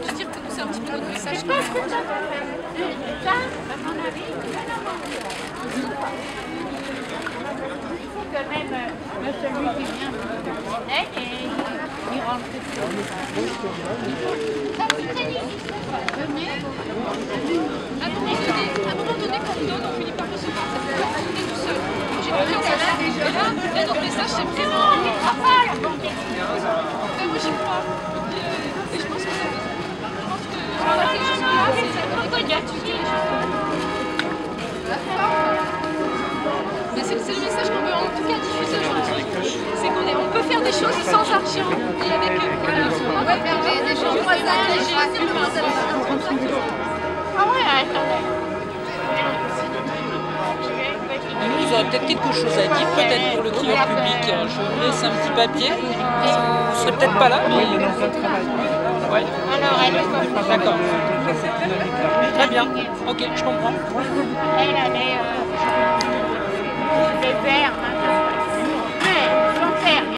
Veux dire que c'est un petit peu notre message. Il faut quand même euh, celui qui vient de et il rentre c'est très difficile. Venez. À un moment donné, à un moment donné quand on donne, on finit par recevoir. Qu'on est tout seul. J'ai confiance en ça. Et là, là, notre message, c'est vraiment... Mais c'est le message qu'on veut en tout cas diffuser aujourd'hui. C'est qu'on est- on peut faire des choses sans argent et avec eux. Voilà. On peut faire des, des choses sans argent. Ah ouais, attendez. Nous, ils auraient peut-être quelque chose à dire, peut-être pour le grand public. Je vous laisse un petit papier. Vous serez peut-être pas là, mais... Ouais. Alors, elle est D'accord. Très bien. Ok, je comprends. Elle, elle est... euh,